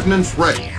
Ordnance ready.